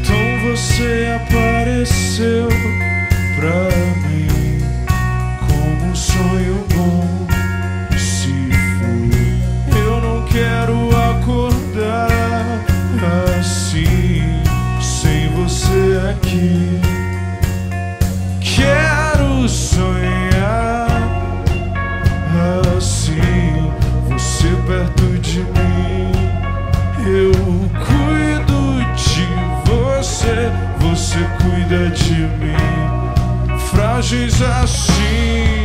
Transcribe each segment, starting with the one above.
Então você apareceu pra mim como um sonho bom se foi. Eu não quero acordar assim sem você aqui. Sonhar assim você perto de mim. Eu cuido de você, você cuida de mim. Frágeis assim.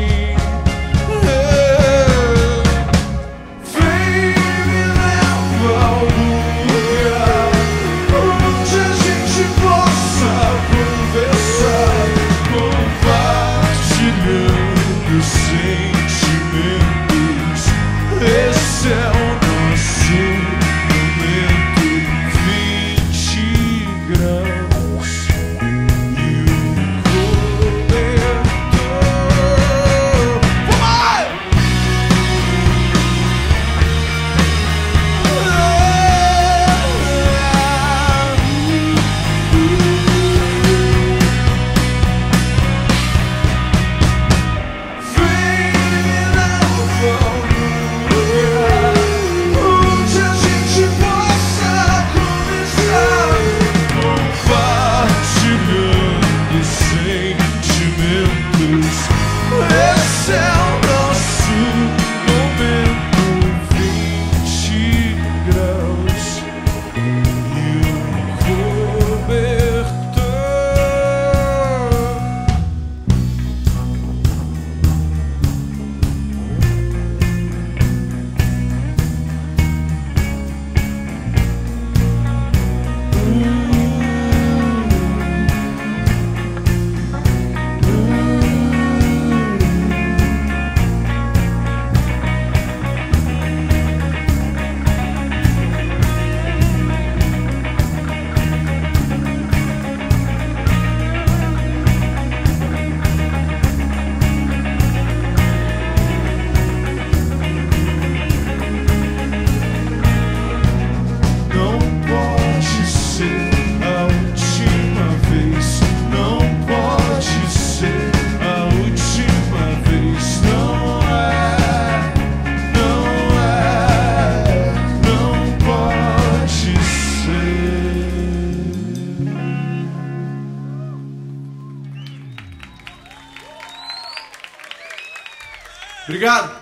Obrigado.